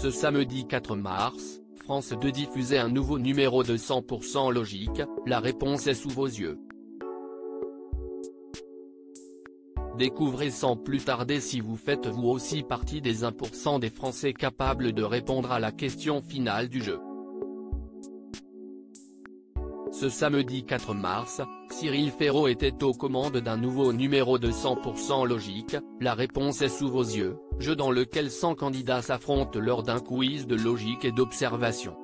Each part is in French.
Ce samedi 4 mars, France 2 diffusait un nouveau numéro de 100% logique, la réponse est sous vos yeux. Découvrez sans plus tarder si vous faites vous aussi partie des 1% des Français capables de répondre à la question finale du jeu. Ce samedi 4 mars, Cyril Ferraud était aux commandes d'un nouveau numéro de 100% logique, la réponse est sous vos yeux, jeu dans lequel 100 candidats s'affrontent lors d'un quiz de logique et d'observation.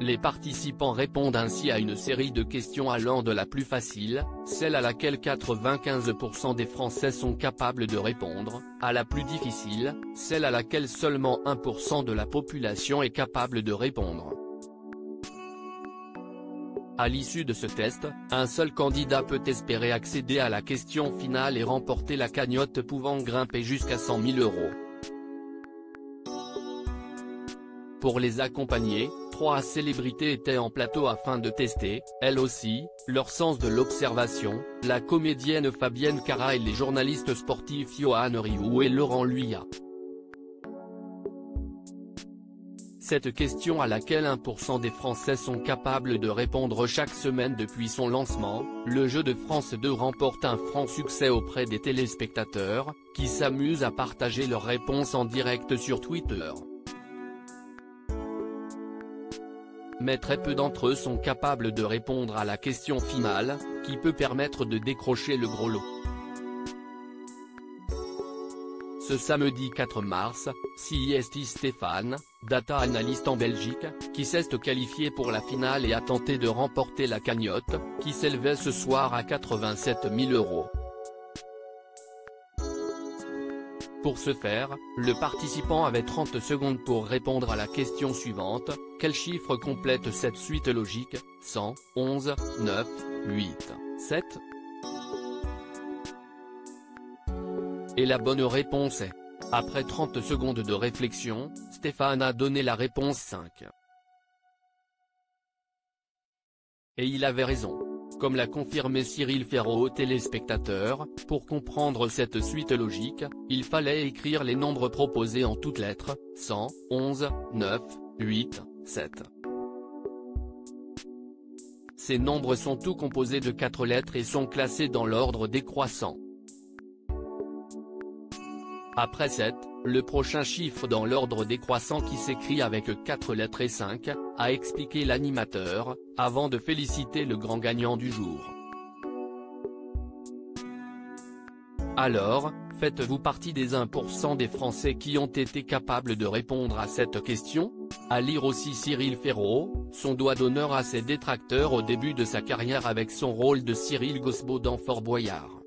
Les participants répondent ainsi à une série de questions allant de la plus facile, celle à laquelle 95% des Français sont capables de répondre, à la plus difficile, celle à laquelle seulement 1% de la population est capable de répondre. À l'issue de ce test, un seul candidat peut espérer accéder à la question finale et remporter la cagnotte pouvant grimper jusqu'à 100 000 euros. Pour les accompagner, trois célébrités étaient en plateau afin de tester, elles aussi, leur sens de l'observation, la comédienne Fabienne Cara et les journalistes sportifs Johan Rioux et Laurent Luyat. Cette question à laquelle 1% des Français sont capables de répondre chaque semaine depuis son lancement, le jeu de France 2 remporte un franc succès auprès des téléspectateurs, qui s'amusent à partager leurs réponses en direct sur Twitter. Mais très peu d'entre eux sont capables de répondre à la question finale, qui peut permettre de décrocher le gros lot. Ce samedi 4 mars, CIST Stéphane, data analyst en Belgique, qui s'est qualifié pour la finale et a tenté de remporter la cagnotte, qui s'élevait ce soir à 87 000 euros. Pour ce faire, le participant avait 30 secondes pour répondre à la question suivante, quel chiffre complète cette suite logique, 100, 11, 9, 8, 7 Et la bonne réponse est. Après 30 secondes de réflexion, Stéphane a donné la réponse 5. Et il avait raison. Comme l'a confirmé Cyril Ferraud au téléspectateur, pour comprendre cette suite logique, il fallait écrire les nombres proposés en toutes lettres, 100, 11, 9, 8, 7. Ces nombres sont tous composés de 4 lettres et sont classés dans l'ordre décroissant. Après 7, le prochain chiffre dans l'ordre décroissant qui s'écrit avec 4 lettres et 5, a expliqué l'animateur, avant de féliciter le grand gagnant du jour. Alors, faites-vous partie des 1% des Français qui ont été capables de répondre à cette question? À lire aussi Cyril Ferraud, son doigt d'honneur à ses détracteurs au début de sa carrière avec son rôle de Cyril Gosbo dans Fort Boyard.